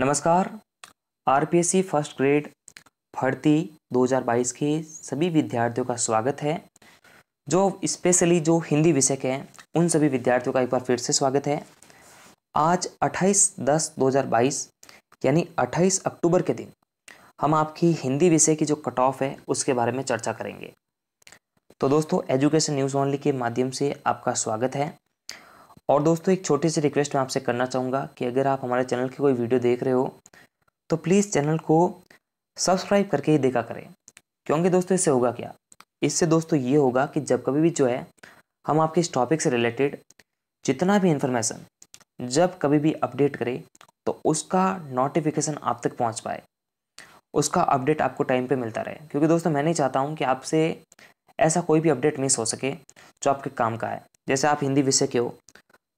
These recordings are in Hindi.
नमस्कार। आरपीएससी फ़र्स्ट ग्रेड भर्ती 2022 के सभी विद्यार्थियों का स्वागत है। जो स्पेशली जो हिंदी विषय के हैं, उन सभी विद्यार्थियों का एक बार फिर से स्वागत है। आज 28 दस 2022 यानी 28 अक्टूबर के दिन, हम आपकी हिंदी विषय की जो कट ऑफ़ है, उसके बारे में चर्चा करेंगे। तो दोस्तों, एजुकेशन न्यूज़ ओनली के माध्यम से आपका स्वागत है। और दोस्तों, एक छोटी सी रिक्वेस्ट मैं आपसे करना चाहूँगा कि अगर आप हमारे चैनल की कोई वीडियो देख रहे हो तो प्लीज़ चैनल को सब्सक्राइब करके ही देखा करें। क्योंकि दोस्तों, इससे होगा क्या? इससे दोस्तों, ये होगा कि जब कभी भी जो है, हम आपके इस टॉपिक से रिलेटेड जितना भी इंफॉर्मेशन जब कभी भी अपडेट करें तो उसका नोटिफिकेशन आप तक पहुँच पाए। उसका अपडेट आपको टाइम पे मिलता रहे। क्योंकि दोस्तों, मैं नहीं चाहता हूँ कि आपसे ऐसा कोई भी अपडेट मिस हो सके जो आपके काम का है। जैसे आप हिंदी विषय के हो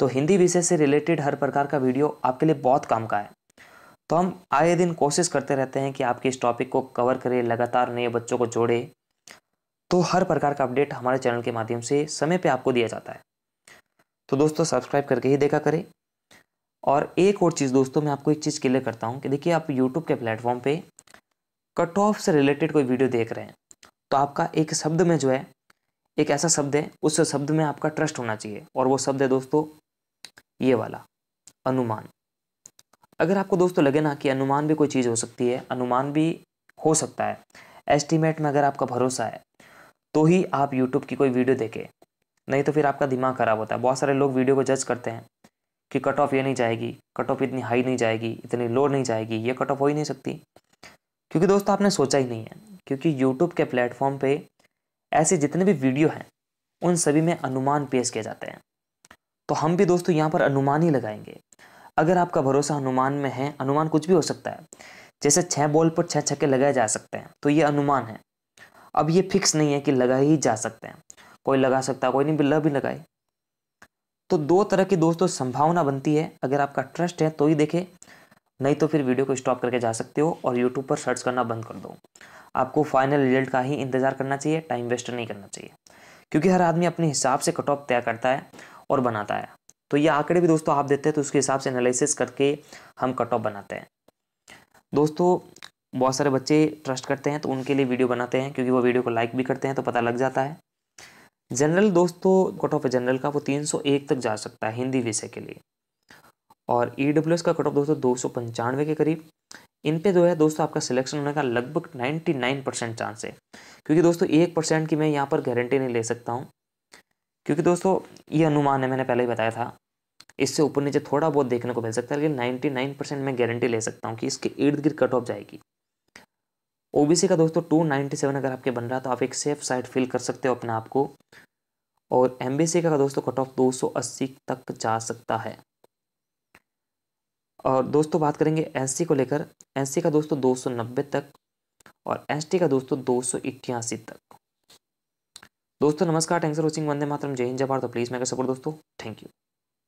तो हिंदी विषय से रिलेटेड हर प्रकार का वीडियो आपके लिए बहुत काम का है। तो हम आए दिन कोशिश करते रहते हैं कि आपके इस टॉपिक को कवर करें, लगातार नए बच्चों को जोड़े। तो हर प्रकार का अपडेट हमारे चैनल के माध्यम से समय पे आपको दिया जाता है। तो दोस्तों सब्सक्राइब करके ही देखा करें। और एक और चीज़ दोस्तों, मैं आपको एक चीज़ क्लियर करता हूँ कि देखिए, आप यूट्यूब के प्लेटफॉर्म पे कट ऑफ़ से रिलेटेड कोई वीडियो देख रहे हैं तो आपका एक शब्द में जो है, एक ऐसा शब्द है, उस शब्द में आपका ट्रस्ट होना चाहिए। और वो शब्द है दोस्तों ये वाला, अनुमान। अगर आपको दोस्तों लगे ना कि अनुमान भी कोई चीज़ हो सकती है, अनुमान भी हो सकता है एस्टीमेट में अगर आपका भरोसा है तो ही आप यूट्यूब की कोई वीडियो देखें। नहीं तो फिर आपका दिमाग खराब होता है। बहुत सारे लोग वीडियो को जज करते हैं कि कट ऑफ़ ये नहीं जाएगी कट ऑफ़ इतनी हाई नहीं जाएगी, इतनी लो नहीं जाएगी, ये कट ऑफ़ हो ही नहीं सकती। क्योंकि दोस्तों आपने सोचा ही नहीं है, क्योंकि यूट्यूब के प्लेटफॉर्म पे ऐसे जितने भी वीडियो हैं, उन सभी में अनुमान पेश किए जाते हैं। तो हम भी दोस्तों यहाँ पर अनुमान ही लगाएँगे। अगर आपका भरोसा अनुमान में है, अनुमान कुछ भी हो सकता है। जैसे छः बॉल पर छः छक्के लगाए जा सकते हैं तो ये अनुमान है। अब ये फिक्स नहीं है कि लगाए ही जा सकते हैं। कोई लगा सकता है कोई नहीं बिल्ला भी लगाए। तो दो तरह की दोस्तों संभावना बनती है। अगर आपका ट्रस्ट है तो ही देखे। नहीं तो फिर वीडियो को स्टॉप करके जा सकते हो और यूट्यूब पर सर्च करना बंद कर दो। आपको फाइनल रिज़ल्ट का ही इंतज़ार करना चाहिए, टाइम वेस्ट नहीं करना चाहिए। क्योंकि हर आदमी अपने हिसाब से कट ऑफ़ तय करता है। और बनाता है। तो ये आंकड़े भी दोस्तों आप देते हैं तो उसके हिसाब से एनालिसिस करके हम कट ऑफ़ बनाते हैं। दोस्तों, बहुत सारे बच्चे ट्रस्ट करते हैं तो उनके लिए वीडियो बनाते हैं क्योंकि वो वीडियो को लाइक भी करते हैं तो पता लग जाता है। जनरल दोस्तों कट ऑफ़ जनरल का, वो 301 तक जा सकता है हिंदी विषय के लिए। और ई e का कट ऑफ़ दोस्तों दो सौ पंचानवे के करीब। इन पे जो है दोस्तों आपका सिलेक्शन होने का लगभग 99 परसेंट चांस है। क्योंकि दोस्तों एक परसेंट की मैं यहाँ पर गारंटी नहीं ले सकता हूँ। क्योंकि दोस्तों, ये अनुमान है, मैंने पहले ही बताया था। इससे ऊपर नीचे थोड़ा बहुत देखने को मिल सकता है, लेकिन नाइन्टी नाइन परसेंट मैं गारंटी ले सकता हूँ कि इसके इर्द गिर्द कट ऑफ़ जाएगी। ओबीसी का दोस्तों टू नाइन्टी सेवन अगर आपके बन रहा है तो आप एक सेफ़ साइड फील कर सकते हो अपने आप को। और एमबीसी का दोस्तों कट ऑफ़ दो सौ अस्सी तक जा सकता है। और दोस्तों, बात करेंगे एससी को लेकर। एससी का दोस्तों दो सौ नब्बे तक। और एसटी का दोस्तों दो सौ इक्यासी तक। दोस्तों, नमस्कार। Thanks for watching Vande Mataram. जय हिंद, जय भारत। प्लीज़ मेरे सपोर्ट दोस्तों। Thank you